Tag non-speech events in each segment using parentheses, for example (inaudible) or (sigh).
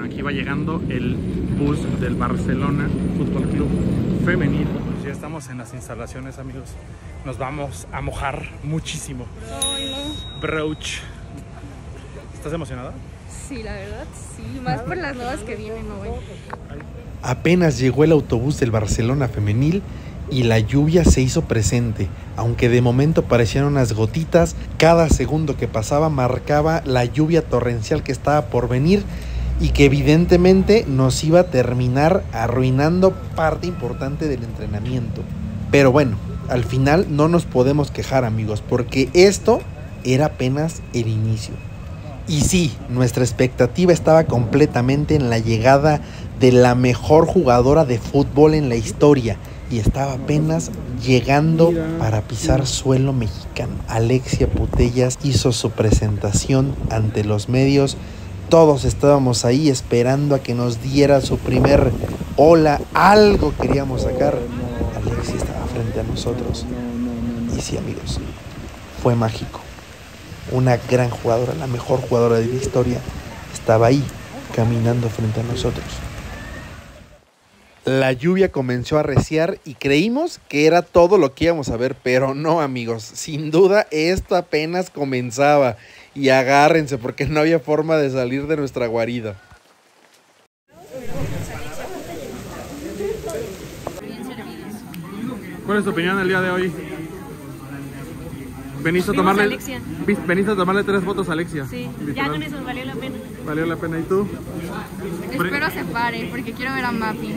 Bueno, aquí va llegando el bus del Barcelona Fútbol Club Femenil. Pues ya estamos en las instalaciones, amigos. Nos vamos a mojar muchísimo. Ay, no. Broach. ¿Estás emocionada? Sí, la verdad, sí. Más por las nuevas que vienen hoy. Apenas llegó el autobús del Barcelona femenil y la lluvia se hizo presente, aunque de momento parecían unas gotitas, cada segundo que pasaba marcaba la lluvia torrencial que estaba por venir y que evidentemente nos iba a terminar arruinando parte importante del entrenamiento. Pero bueno, al final no nos podemos quejar amigos, porque esto era apenas el inicio. Y sí, nuestra expectativa estaba completamente en la llegada de la mejor jugadora de fútbol en la historia y estaba apenas llegando para pisar suelo mexicano. Alexia Putellas hizo su presentación ante los medios. Todos estábamos ahí esperando a que nos diera su primer hola, algo queríamos sacar. Alexia estaba frente a nosotros. Y sí, amigos, fue mágico. Una gran jugadora, la mejor jugadora de la historia, estaba ahí caminando frente a nosotros. La lluvia comenzó a reciar y creímos que era todo lo que íbamos a ver, pero no amigos, sin duda esto apenas comenzaba y agárrense porque no había forma de salir de nuestra guarida. ¿Cuál es tu opinión el día de hoy? Veniste a tomarle, vis- veniste a tomarle tres fotos a Alexia. Sí, ya con eso valió la pena. Valió la pena. ¿Y tú? Espero se pare porque quiero ver a Mapi.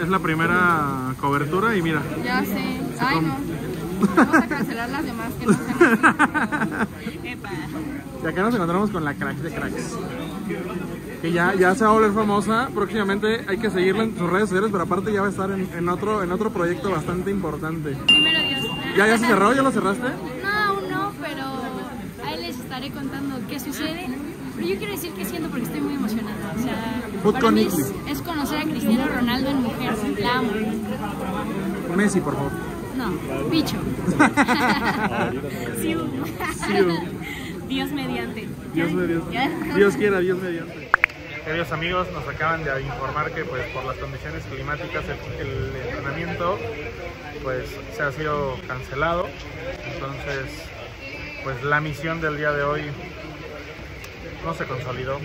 Es la primera cobertura y mira. Ya sé. Ay, no. Vamos a cancelar las demás que no Epa. Y acá nos encontramos con la crack de cracks. Que ya, ya se va a volver famosa. Próximamente hay que seguirla en sus redes sociales, pero aparte ya va a estar en, en otro, en otro proyecto bastante importante. Primero Dios. ¿Ya, ya se cerró? ¿Ya lo cerraste? No, aún no, pero ahí les estaré contando qué sucede. Pero yo quiero decir que siento porque estoy muy emocionada. O sea, para mí es, es conocer a Cristiano Ronaldo en mujer. La amo. Messi, por favor. No, bicho. (laughs) (laughs) Dios mediante. Dios, me- Dios, ¿Ya? Dios quiera, Dios mediante. Queridos amigos, nos acaban de informar que pues por las condiciones climáticas el, el entrenamiento pues se ha sido cancelado. Entonces, pues la misión del día de hoy no se consolidó.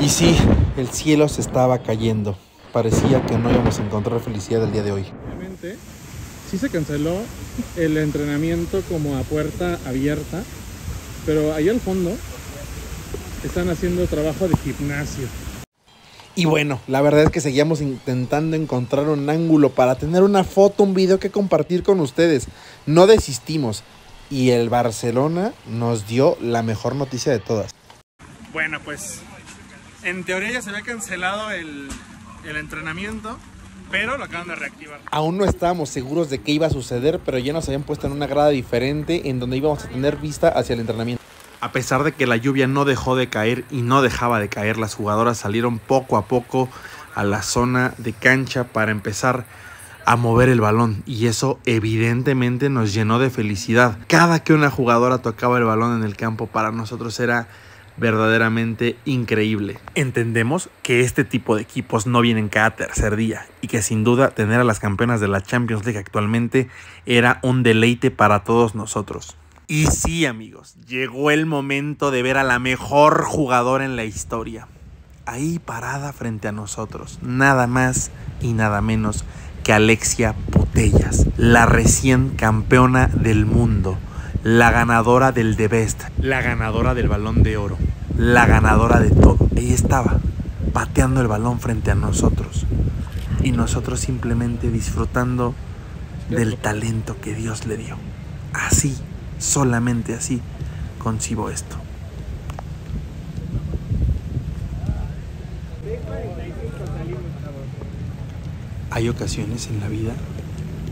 Y sí, el cielo se estaba cayendo. Parecía que no íbamos a encontrar felicidad el día de hoy. Obviamente, sí se canceló el entrenamiento como a puerta abierta, pero ahí al fondo están haciendo trabajo de gimnasio. Y bueno, la verdad es que seguíamos intentando encontrar un ángulo para tener una foto, un video que compartir con ustedes. No desistimos. Y el Barcelona nos dio la mejor noticia de todas. Bueno, pues en teoría ya se había cancelado el, el entrenamiento, pero lo acaban de reactivar. Aún no estábamos seguros de qué iba a suceder, pero ya nos habían puesto en una grada diferente en donde íbamos a tener vista hacia el entrenamiento. A pesar de que la lluvia no dejó de caer y no dejaba de caer, las jugadoras salieron poco a poco a la zona de cancha para empezar a mover el balón y eso evidentemente nos llenó de felicidad. Cada que una jugadora tocaba el balón en el campo para nosotros era verdaderamente increíble. Entendemos que este tipo de equipos no vienen cada tercer día y que sin duda tener a las campeonas de la Champions League actualmente era un deleite para todos nosotros. Y sí amigos, llegó el momento de ver a la mejor jugadora en la historia. Ahí parada frente a nosotros, nada más y nada menos que Alexia Putellas, la recién campeona del mundo, la ganadora del The Best, la ganadora del balón de oro, la ganadora de todo. Ahí estaba, pateando el balón frente a nosotros. Y nosotros simplemente disfrutando del talento que Dios le dio. Así, solamente así, concibo esto. Hay ocasiones en la vida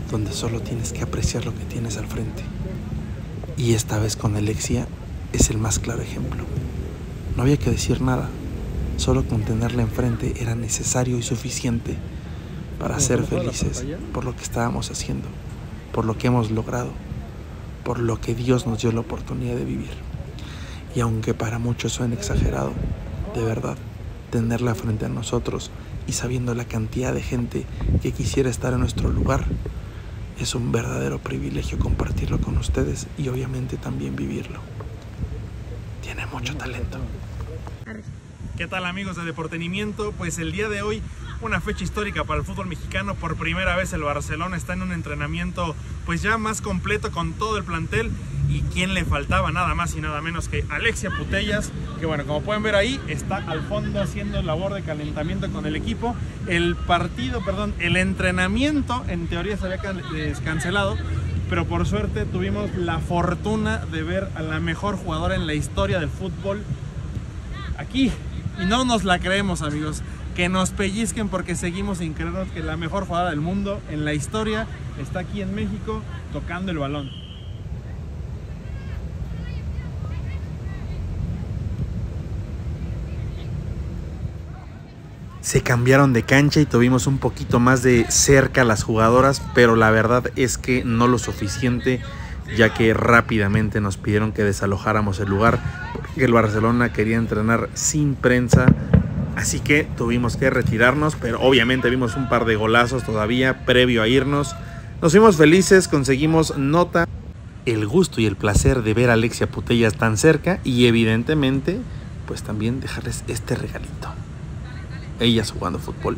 donde solo tienes que apreciar lo que tienes al frente. Y esta vez con Alexia es el más claro ejemplo. No había que decir nada, solo con tenerla enfrente era necesario y suficiente para ¿Como ser felices por lo que estábamos haciendo, por lo que hemos logrado, por lo que Dios nos dio la oportunidad de vivir. Y aunque para muchos suene exagerado, de verdad, tenerla frente a nosotros y sabiendo la cantidad de gente que quisiera estar en nuestro lugar. Es un verdadero privilegio compartirlo con ustedes y obviamente también vivirlo. Tiene mucho talento. ¿Qué tal amigos de Deportenimiento? Pues el día de hoy una fecha histórica para el fútbol mexicano. Por primera vez el Barcelona está en un entrenamiento pues ya más completo con todo el plantel. Y quien le faltaba nada más y nada menos que Alexia Putellas, que bueno, como pueden ver ahí, está al fondo haciendo labor de calentamiento con el equipo. El partido, perdón, el entrenamiento en teoría se había cancelado, pero por suerte tuvimos la fortuna de ver a la mejor jugadora en la historia del fútbol aquí. Y no nos la creemos, amigos que nos pellizquen porque seguimos sin creernos que la mejor jugada del mundo en la historia está aquí en México tocando el balón. Se cambiaron de cancha y tuvimos un poquito más de cerca las jugadoras, pero la verdad es que no lo suficiente, ya que rápidamente nos pidieron que desalojáramos el lugar, porque el Barcelona quería entrenar sin prensa Así que tuvimos que retirarnos, pero obviamente vimos un par de golazos todavía previo a irnos. Nos fuimos felices, conseguimos nota, el gusto y el placer de ver a Alexia Putellas tan cerca y evidentemente pues también dejarles este regalito. Ellas jugando fútbol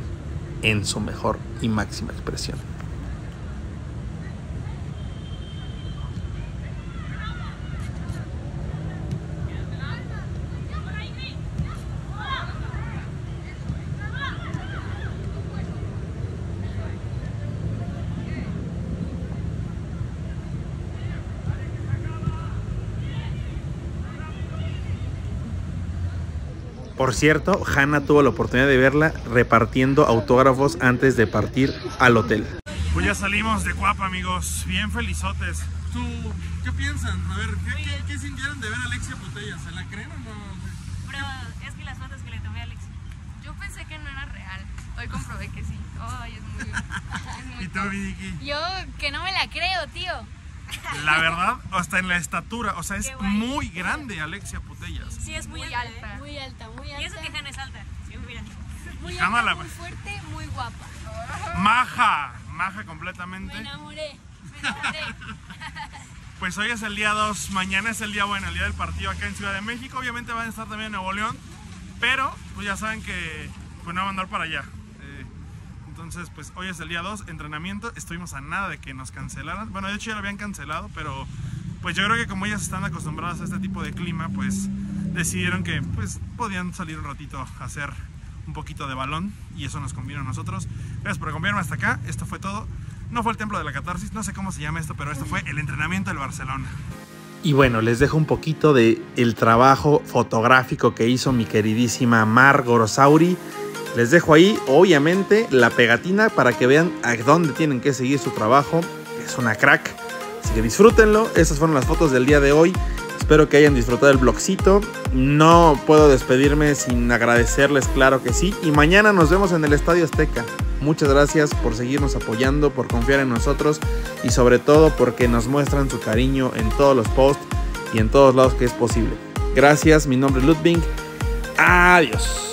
en su mejor y máxima expresión. Por cierto, Hannah tuvo la oportunidad de verla repartiendo autógrafos antes de partir al hotel. Pues ya salimos de Cuapa, amigos. Bien felizotes. ¿Tú qué piensan? A ver, ¿qué, sintieron de ver a Alexia Botella? ¿Se la creen o no? Pero es que las fotos que le tomé a Alexia. Yo pensé que no era real. Hoy comprobé que sí. Ay, es muy, es muy (laughs) ¿Y tú, Vicky? Yo que no me la creo, tío. La verdad, hasta en la estatura, o sea, es muy grande Alexia Putellas. Sí, es muy, alta. Muy alta, muy alta. Y eso que Hanna es alta. Sí, mira. Muy alta, muy fuerte, muy guapa. Maja, maja completamente. Me enamoré, me enamoré. (laughs) Pues hoy es el día 2, mañana es el día bueno, el día del partido acá en Ciudad de México. Obviamente van a estar también en Nuevo León, pero pues ya saben que pues no van a andar para allá. Entonces, pues hoy es el día 2, entrenamiento. Estuvimos a nada de que nos cancelaran. Bueno, de hecho ya lo habían cancelado, pero pues yo creo que como ellas están acostumbradas a este tipo de clima, pues decidieron que pues podían salir un ratito a hacer un poquito de balón y eso nos convino a nosotros. Gracias por acompañarme hasta acá. Esto fue todo. No fue el templo de la catarsis, no sé cómo se llama esto, pero esto fue el entrenamiento del Barcelona. Y bueno, les dejo un poquito de el trabajo fotográfico que hizo mi queridísima Mar Gorosauri les dejo ahí, obviamente, la pegatina para que vean a dónde tienen que seguir su trabajo. Es una crack. Así que disfrútenlo. Esas fueron las fotos del día de hoy. Espero que hayan disfrutado el blogcito. No puedo despedirme sin agradecerles, claro que sí. Y mañana nos vemos en el Estadio Azteca. Muchas gracias por seguirnos apoyando, por confiar en nosotros y sobre todo porque nos muestran su cariño en todos los posts y en todos lados que es posible. Gracias, mi nombre es Ludwig. Adiós.